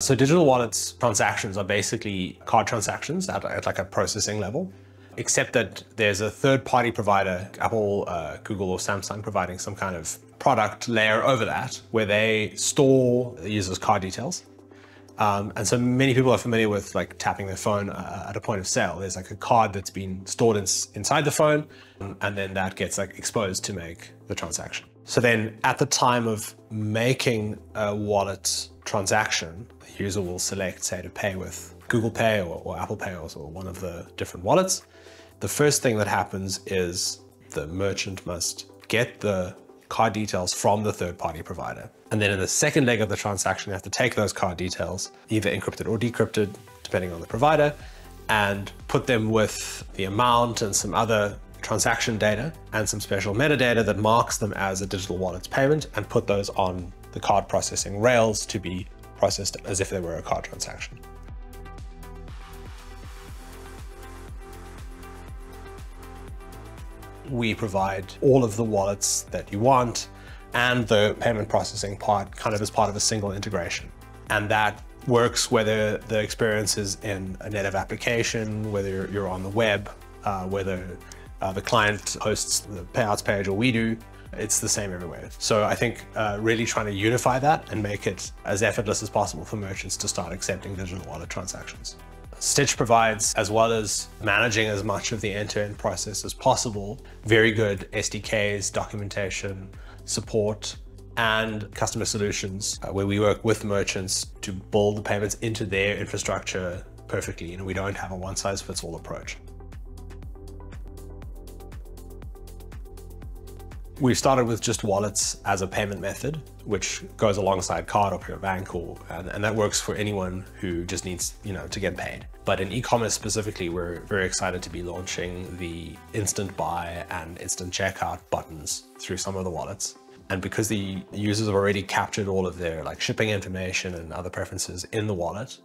So digital wallets transactions are basically card transactions at, at like a processing level, except that there's a third party provider, Apple, uh, Google or Samsung providing some kind of product layer over that where they store the user's card details. Um, and so many people are familiar with like tapping their phone uh, at a point of sale. There's like a card that's been stored in, inside the phone, and then that gets like exposed to make the transaction. So then at the time of making a wallet transaction, the user will select, say, to pay with Google Pay or, or Apple Pay or, or one of the different wallets. The first thing that happens is the merchant must get the card details from the third party provider. And then in the second leg of the transaction, you have to take those card details, either encrypted or decrypted, depending on the provider, and put them with the amount and some other transaction data and some special metadata that marks them as a digital wallets payment and put those on the card processing rails to be processed as if they were a card transaction. We provide all of the wallets that you want and the payment processing part kind of as part of a single integration. And that works whether the experience is in a native application, whether you're on the web, uh, whether uh, the client hosts the payouts page or we do, it's the same everywhere. So I think uh, really trying to unify that and make it as effortless as possible for merchants to start accepting digital wallet transactions. Stitch provides, as well as managing as much of the end-to-end -end process as possible, very good SDKs, documentation, support, and customer solutions uh, where we work with merchants to build the payments into their infrastructure perfectly. You know, we don't have a one-size-fits-all approach. We started with just wallets as a payment method, which goes alongside card or bank, or, and, and, that works for anyone who just needs, you know, to get paid. But in e-commerce specifically, we're very excited to be launching the instant buy and instant checkout buttons through some of the wallets. And because the users have already captured all of their like shipping information and other preferences in the wallet,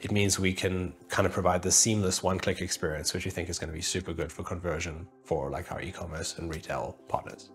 it means we can kind of provide this seamless one-click experience, which we think is going to be super good for conversion for like our e-commerce and retail partners.